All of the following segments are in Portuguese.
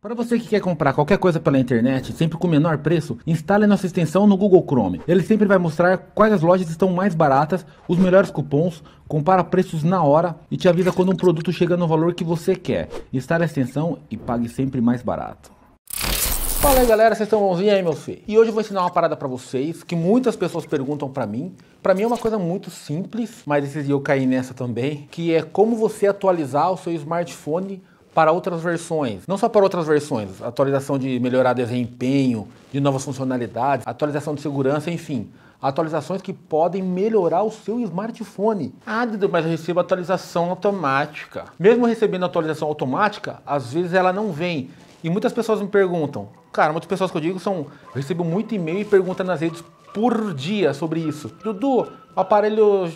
Para você que quer comprar qualquer coisa pela internet, sempre com o menor preço, instale nossa extensão no Google Chrome. Ele sempre vai mostrar quais as lojas estão mais baratas, os melhores cupons, compara preços na hora e te avisa quando um produto chega no valor que você quer. Instale a extensão e pague sempre mais barato. Fala aí galera, vocês estão bonzinhos aí meus filhos? E hoje eu vou ensinar uma parada para vocês que muitas pessoas perguntam para mim. Para mim é uma coisa muito simples, mas esses eu caí nessa também, que é como você atualizar o seu smartphone para outras versões. Não só para outras versões, atualização de melhorar desempenho, de novas funcionalidades, atualização de segurança, enfim. Atualizações que podem melhorar o seu smartphone. Ah, Dudu, mas eu recebo atualização automática. Mesmo recebendo atualização automática, às vezes ela não vem. E muitas pessoas me perguntam, cara, muitas pessoas que eu digo são, eu recebo muito e-mail e perguntam nas redes por dia sobre isso. Dudu, o aparelho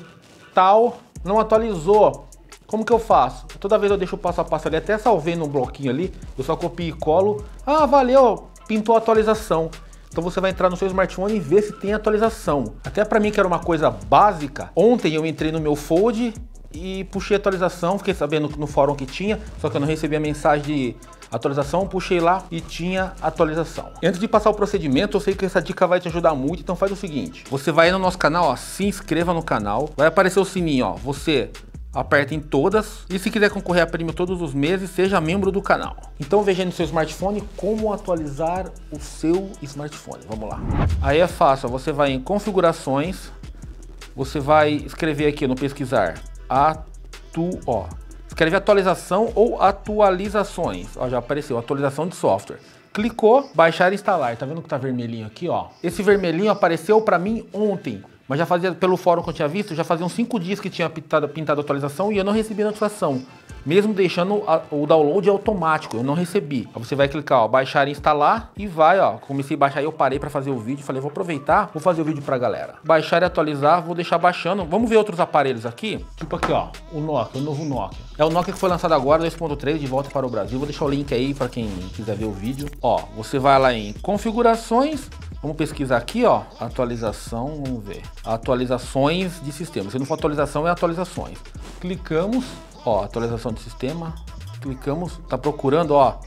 tal não atualizou. Como que eu faço? Toda vez eu deixo o passo a passo ali, até salvei num bloquinho ali, eu só copio e colo. Ah, valeu, pintou a atualização. Então você vai entrar no seu smartphone e ver se tem atualização. Até para mim que era uma coisa básica, ontem eu entrei no meu Fold e puxei a atualização, fiquei sabendo no fórum que tinha, só que eu não recebi a mensagem de atualização, puxei lá e tinha atualização. Antes de passar o procedimento, eu sei que essa dica vai te ajudar muito, então faz o seguinte, você vai no nosso canal, ó, se inscreva no canal, vai aparecer o sininho, ó, você aperte em todas e se quiser concorrer a prêmio todos os meses, seja membro do canal. Então veja no seu smartphone como atualizar o seu smartphone. Vamos lá. Aí é fácil, você vai em configurações, você vai escrever aqui no pesquisar atu, ó, escreve atualização ou atualizações. Ó, já apareceu atualização de software. Clicou, baixar e instalar. Tá vendo que tá vermelhinho aqui, ó? Esse vermelhinho apareceu para mim ontem. Mas já fazia, pelo fórum que eu tinha visto, já faziam cinco dias que tinha pintado, pintado a atualização e eu não recebi notificação. Mesmo deixando a, o download automático, eu não recebi. Aí você vai clicar, ó, baixar e instalar e vai, ó. Comecei a baixar e eu parei para fazer o vídeo. Falei, vou aproveitar, vou fazer o vídeo pra galera. Baixar e atualizar, vou deixar baixando. Vamos ver outros aparelhos aqui. Tipo aqui, ó, o Nokia, o novo Nokia. É o Nokia que foi lançado agora, 2.3, de volta para o Brasil. Vou deixar o link aí para quem quiser ver o vídeo. Ó, você vai lá em configurações, Vamos pesquisar aqui, ó, atualização, vamos ver. Atualizações de sistema. Se não for atualização, é atualizações. Clicamos, ó, atualização de sistema. Clicamos, tá procurando, ó.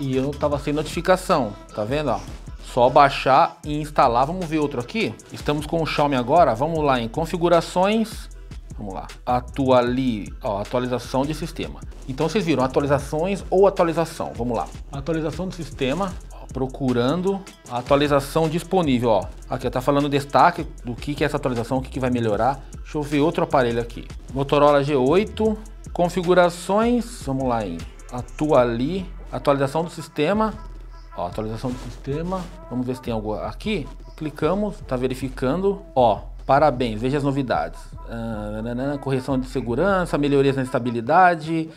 E eu tava sem notificação, tá vendo, ó? Só baixar e instalar. Vamos ver outro aqui. Estamos com o Xiaomi agora. Vamos lá em configurações. Vamos lá. Atuali, ó, atualização de sistema. Então vocês viram atualizações ou atualização. Vamos lá. Atualização do sistema procurando a atualização disponível, ó. Aqui tá falando destaque do que, que é essa atualização, o que, que vai melhorar. Deixa eu ver outro aparelho aqui. Motorola G8, configurações, vamos lá em atuali, atualização do sistema. Ó, atualização do sistema. Vamos ver se tem algo aqui. Clicamos, tá verificando. Ó, parabéns, veja as novidades. Ah, correção de segurança, melhorias na estabilidade,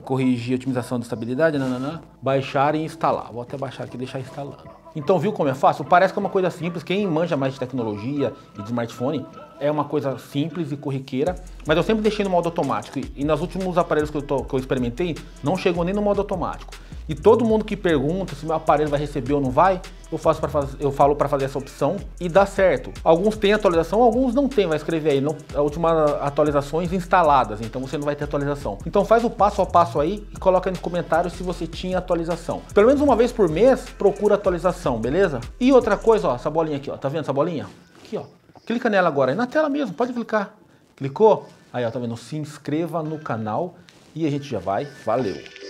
corrigir a otimização de estabilidade, nananã, baixar e instalar. Vou até baixar aqui e deixar instalando. Então viu como é fácil? Parece que é uma coisa simples. Quem manja mais de tecnologia e de smartphone é uma coisa simples e corriqueira, mas eu sempre deixei no modo automático. E, nos últimos aparelhos que eu, tô, que eu experimentei, não chegou nem no modo automático. E todo mundo que pergunta se meu aparelho vai receber ou não vai, eu, faço pra fazer, eu falo para fazer essa opção e dá certo. Alguns têm atualização, alguns não têm. Vai escrever aí, não, a última atualizações instaladas, então você não vai ter atualização. Então faz o passo a passo aí e coloca nos comentários se você tinha atualização. Pelo menos uma vez por mês, procura atualização, beleza? E outra coisa, ó, essa bolinha aqui, ó, tá vendo essa bolinha? Aqui, ó. Clica nela agora, aí na tela mesmo, pode clicar. Clicou? Aí, ó, tá vendo? Se inscreva no canal e a gente já vai. Valeu!